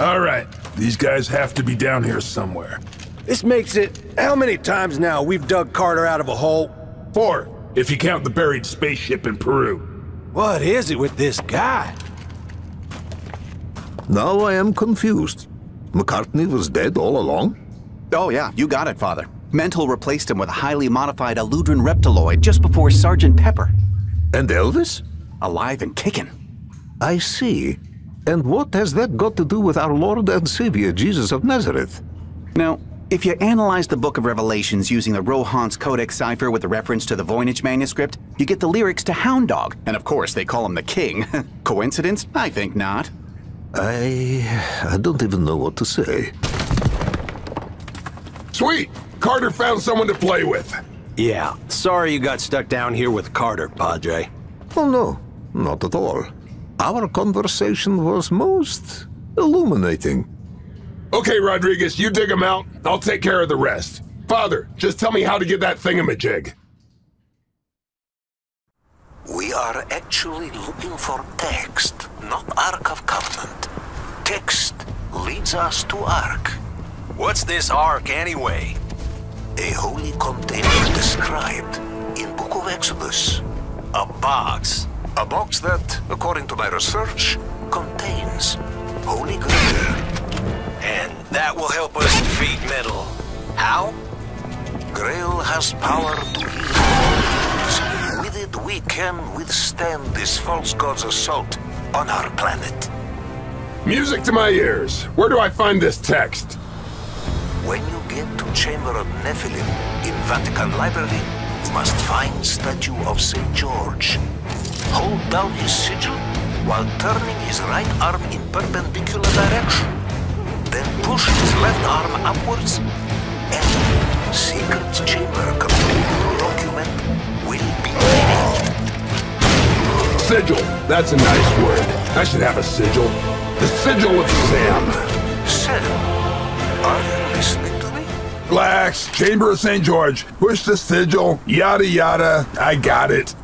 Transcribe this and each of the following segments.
All right, these guys have to be down here somewhere. This makes it how many times now we've dug Carter out of a hole? Four, if you count the buried spaceship in Peru. What is it with this guy? Now I am confused. McCartney was dead all along? Oh yeah, you got it, Father. Mental replaced him with a highly modified Eludran reptiloid just before Sergeant Pepper. And Elvis? Alive and kicking. I see. And what has that got to do with our Lord and Savior, Jesus of Nazareth? Now, if you analyze the Book of Revelations using the Rohonc Codex cipher with the reference to the Voynich manuscript, you get the lyrics to Hound Dog, and of course they call him the King. Coincidence? I think not. I... I don't even know what to say. Sweet! Carter found someone to play with. Yeah, sorry you got stuck down here with Carter, Padre. Oh no, not at all. Our conversation was most illuminating. Okay, Rodriguez, you dig him out. I'll take care of the rest. Father, just tell me how to get that thingamajig. We are actually looking for text, not Ark of Covenant. Text leads us to Ark. What's this Ark anyway? A holy container described in Book of Exodus. A box. A box that, according to my research, contains Holy Grail. And that will help us defeat Mental. How? Grail has power to heal. With it, we can withstand this false god's assault on our planet. Music to my ears. Where do I find this text? When you get to Chamber of Nephilim in Vatican Library, must find statue of St. George. Hold down his sigil while turning his right arm in perpendicular direction. Then push his left arm upwards and secret chamber containing document will be revealed. Sigil. That's a nice word. I should have a sigil. The sigil of Sam. Sam, are you listening Relax. Chamber of St. George. Push the sigil. Yada yada. I got it.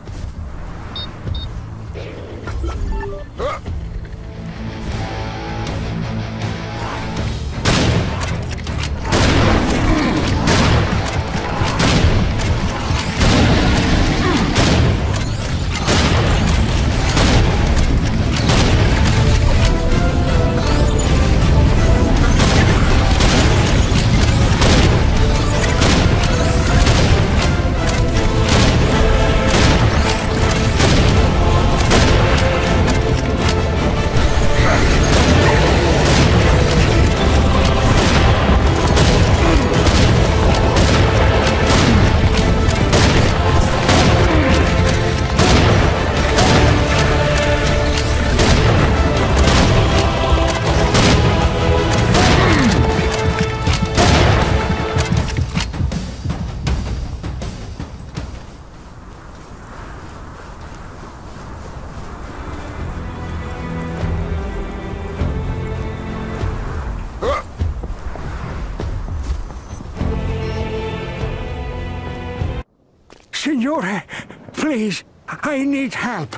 Please, I need help.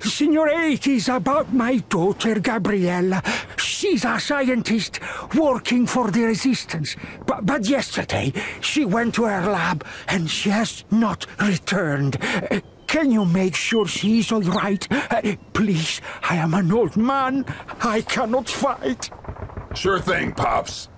Signor it is about my daughter, Gabriella. She's a scientist working for the resistance. But, but yesterday, she went to her lab and she has not returned. Can you make sure she's all right? Please, I am an old man. I cannot fight. Sure thing, Pops.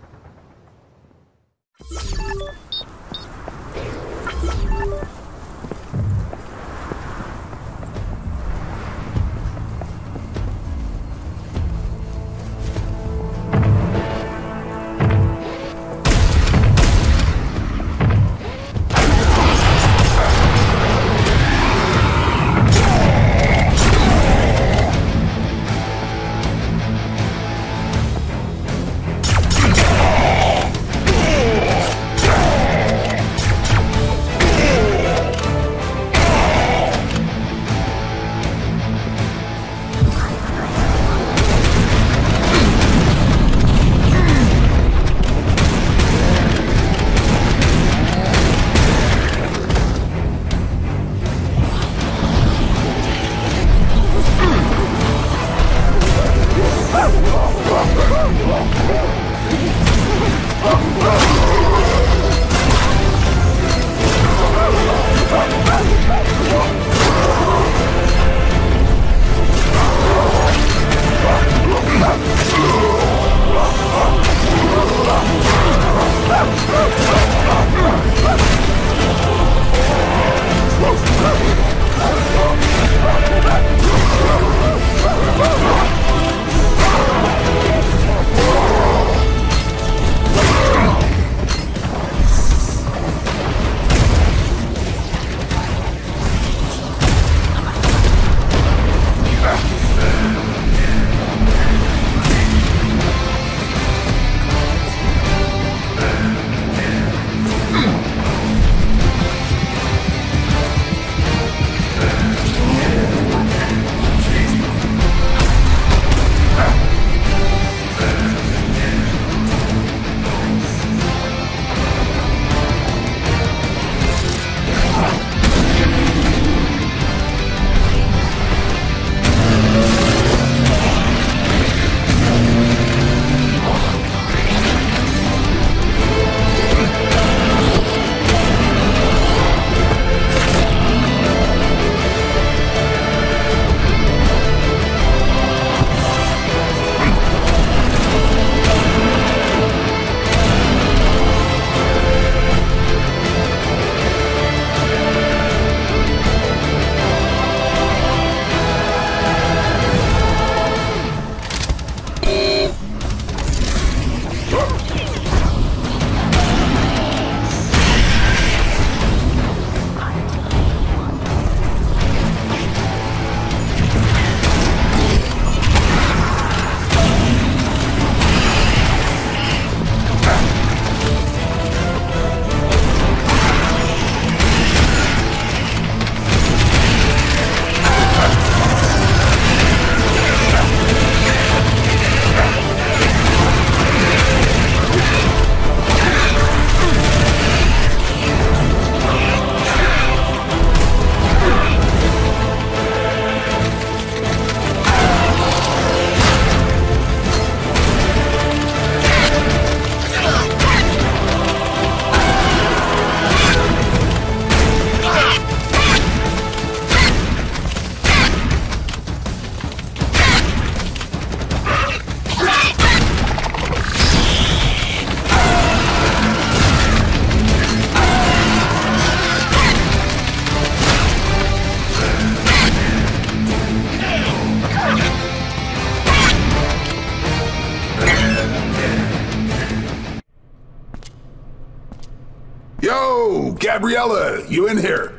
Yo, Gabriella, you in here?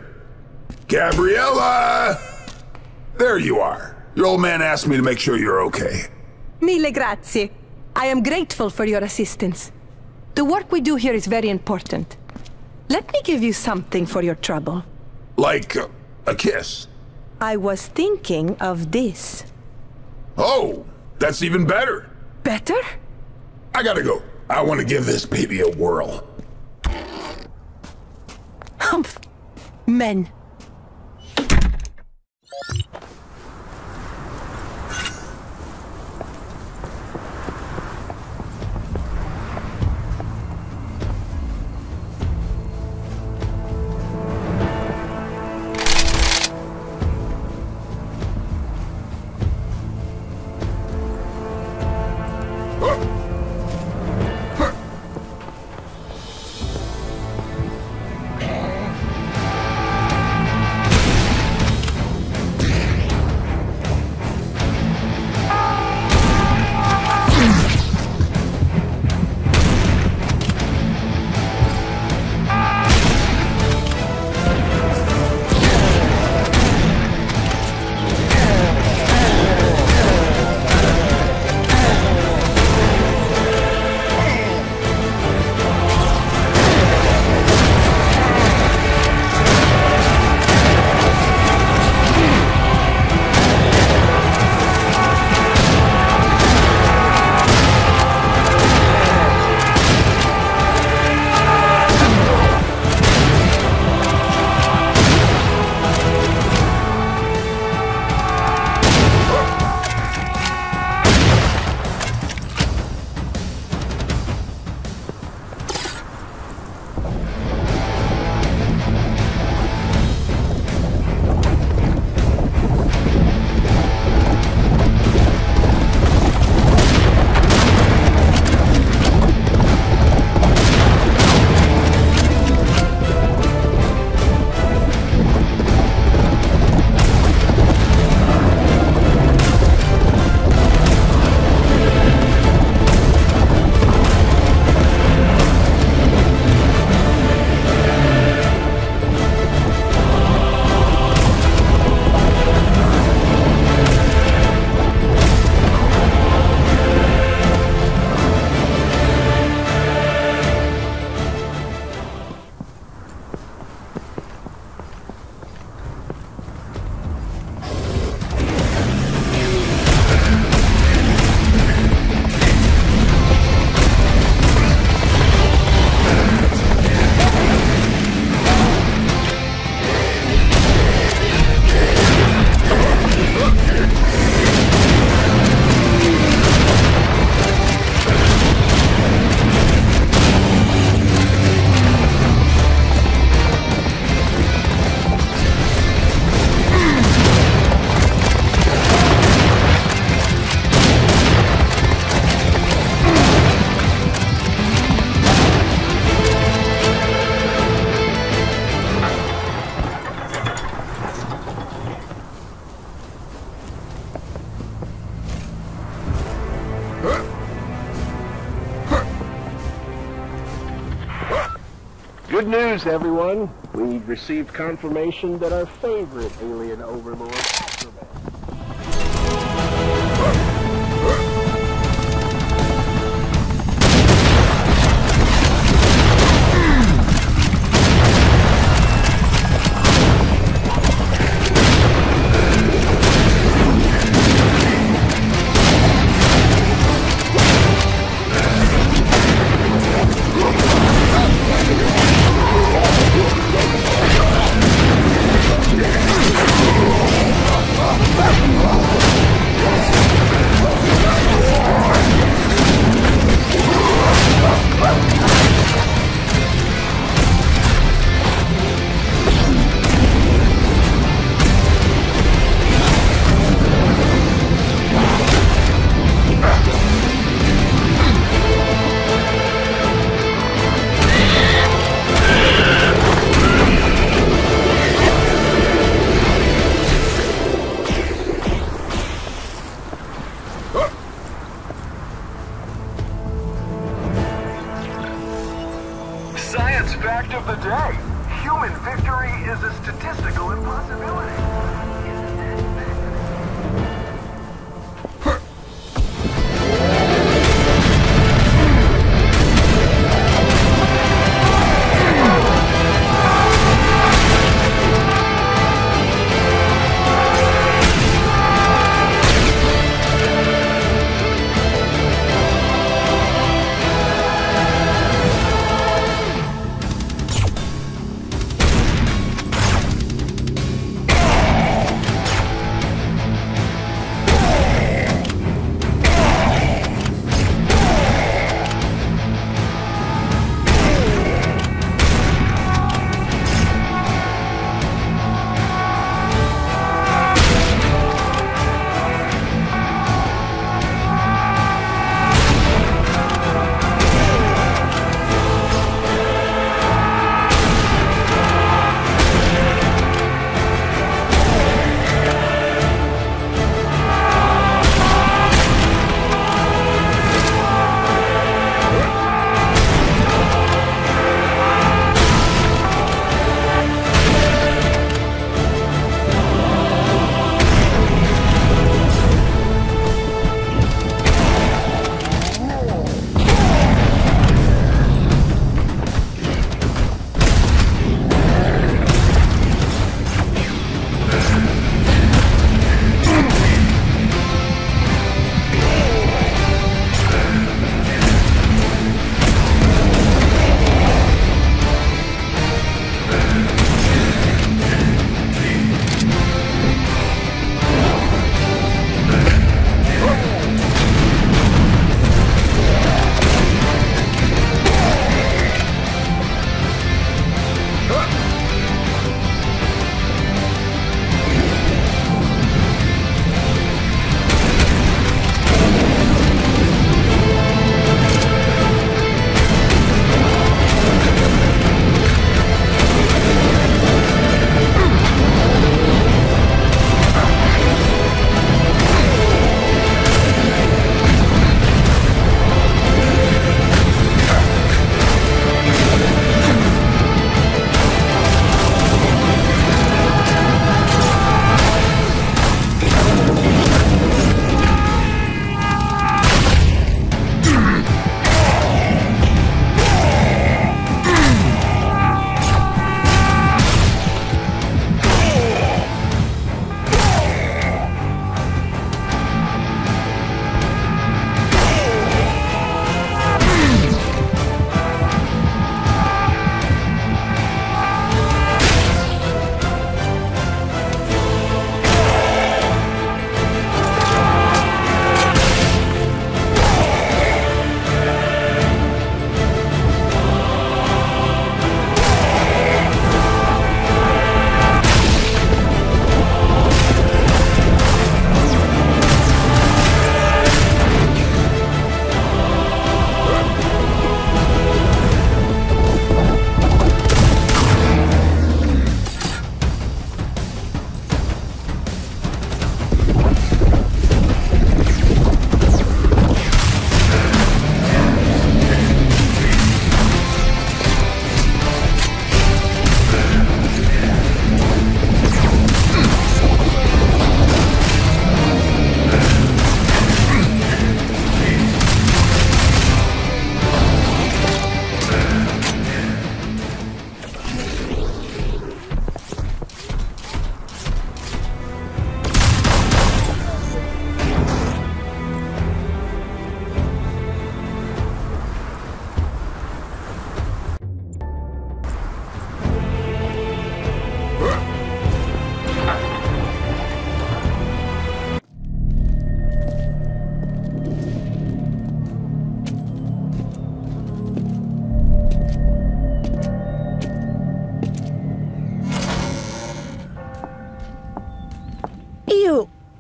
Gabriella! There you are. Your old man asked me to make sure you're okay. Mille grazie. I am grateful for your assistance. The work we do here is very important. Let me give you something for your trouble. Like uh, a kiss. I was thinking of this. Oh, that's even better. Better? I gotta go. I want to give this baby a whirl. Humph. Men. News, everyone. We've received confirmation that our favorite alien overlord,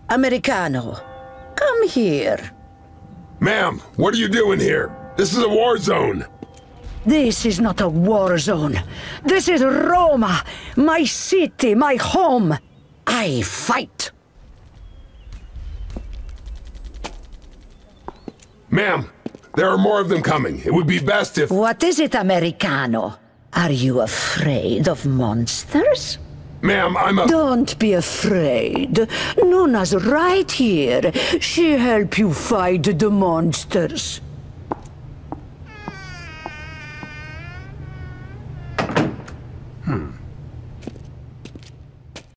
Americano, come here. Ma'am, what are you doing here? This is a war zone. This is not a war zone. This is Roma, my city, my home. I fight. Ma'am, there are more of them coming. It would be best if... What is it, Americano? Are you afraid of monsters? Ma'am, I'm a... Don't be afraid. Nona's right here. She help you fight the monsters.